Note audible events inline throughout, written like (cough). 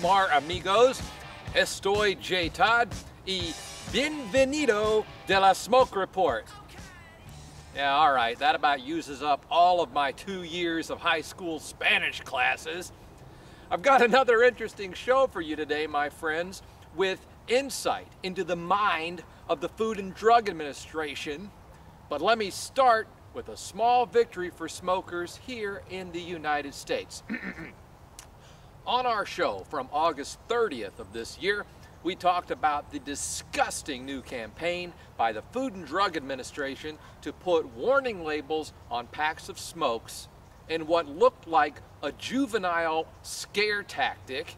Kumar amigos. Estoy J. Todd y bienvenido de la Smoke Report. Yeah, all right, that about uses up all of my two years of high school Spanish classes. I've got another interesting show for you today, my friends, with insight into the mind of the Food and Drug Administration. But let me start with a small victory for smokers here in the United States. (clears throat) On our show from August 30th of this year, we talked about the disgusting new campaign by the Food and Drug Administration to put warning labels on packs of smokes in what looked like a juvenile scare tactic.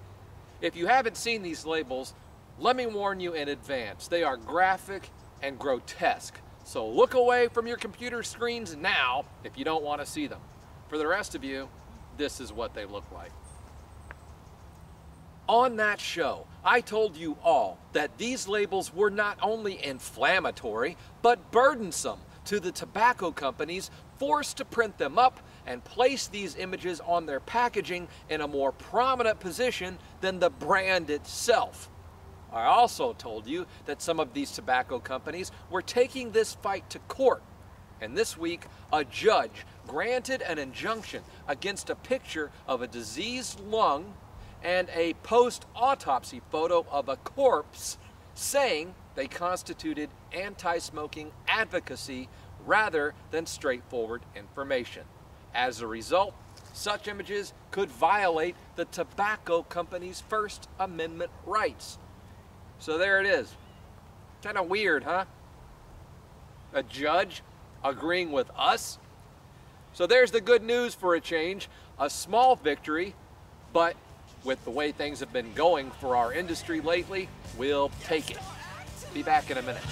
If you haven't seen these labels, let me warn you in advance. They are graphic and grotesque. So look away from your computer screens now if you don't want to see them. For the rest of you, this is what they look like. On that show, I told you all that these labels were not only inflammatory, but burdensome to the tobacco companies forced to print them up and place these images on their packaging in a more prominent position than the brand itself. I also told you that some of these tobacco companies were taking this fight to court. And this week, a judge granted an injunction against a picture of a diseased lung and a post-autopsy photo of a corpse saying they constituted anti-smoking advocacy rather than straightforward information. As a result, such images could violate the tobacco company's First Amendment rights. So there it is. Kind of weird, huh? A judge agreeing with us? So there's the good news for a change. A small victory, but with the way things have been going for our industry lately, we'll take it. Be back in a minute.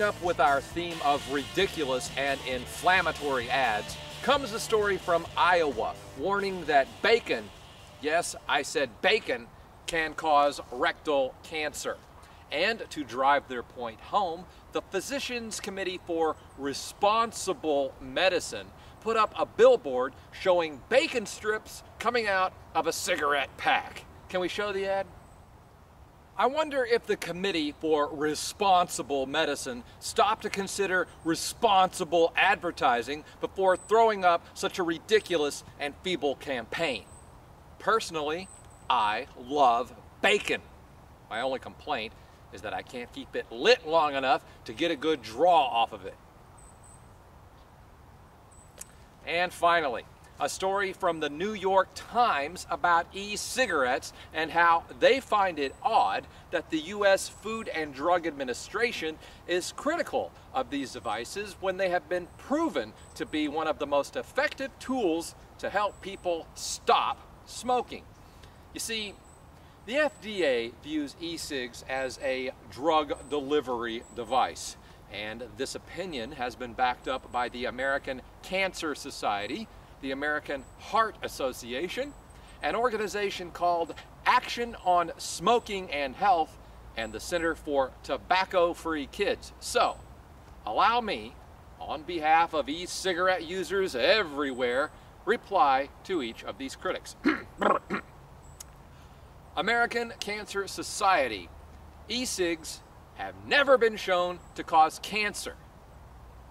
Keeping up with our theme of ridiculous and inflammatory ads comes a story from Iowa warning that bacon, yes, I said bacon, can cause rectal cancer. And to drive their point home, the Physicians Committee for Responsible Medicine put up a billboard showing bacon strips coming out of a cigarette pack. Can we show the ad? I wonder if the Committee for Responsible Medicine stopped to consider responsible advertising before throwing up such a ridiculous and feeble campaign. Personally, I love bacon. My only complaint is that I can't keep it lit long enough to get a good draw off of it. And finally, a story from the New York Times about e-cigarettes and how they find it odd that the U.S. Food and Drug Administration is critical of these devices when they have been proven to be one of the most effective tools to help people stop smoking. You see, the FDA views e-cigs as a drug delivery device. And this opinion has been backed up by the American Cancer Society, the American Heart Association, an organization called Action on Smoking and Health, and the Center for Tobacco Free Kids. So, allow me, on behalf of e-cigarette users everywhere, reply to each of these critics. (coughs) American Cancer Society. E-cigs have never been shown to cause cancer.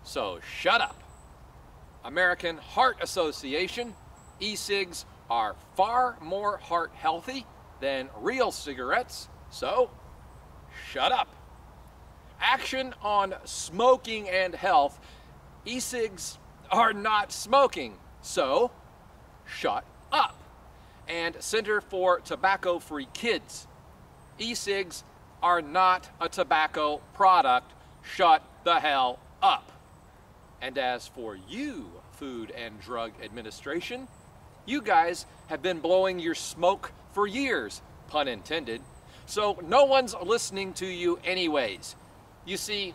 So shut up. American Heart Association, e-cigs are far more heart healthy than real cigarettes, so shut up. action on smoking and health, e-cigs are not smoking. So, shut up. And Center for Tobacco Free Kids. E-cigs are not a tobacco product. Shut the hell up. And as for you, Food and Drug Administration, you guys have been blowing your smoke for years, pun intended. So no one's listening to you anyways. You see,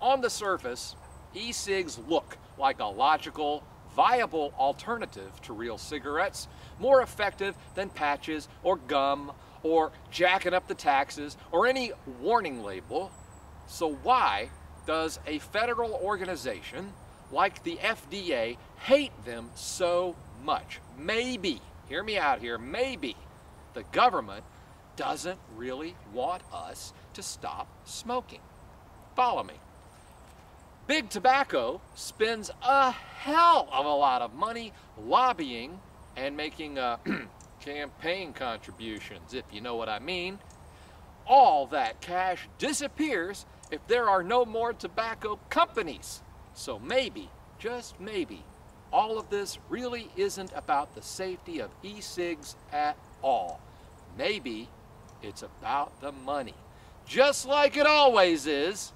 on the surface, e-cigs look like a logical, viable alternative to real cigarettes, more effective than patches or gum or jacking up the taxes or any warning label. So why does a federal organization like the FDA hate them so much? Maybe, hear me out here, maybe the government doesn't really want us to stop smoking. Follow me. Big Tobacco spends a hell of a lot of money lobbying and making uh, (clears throat) campaign contributions, if you know what I mean. All that cash disappears if there are no more tobacco companies. So maybe, just maybe, all of this really isn't about the safety of e-cigs at all. Maybe it's about the money. Just like it always is.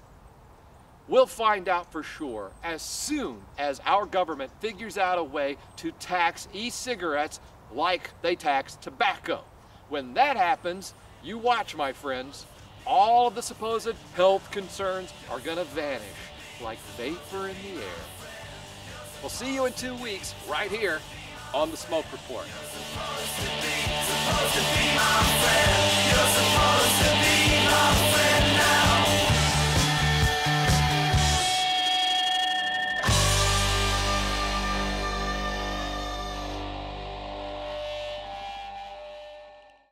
We'll find out for sure as soon as our government figures out a way to tax e-cigarettes like they tax tobacco. When that happens, you watch, my friends, all of the supposed health concerns are going to vanish like vapor in the air. We'll see you in two weeks right here on the Smoke Report.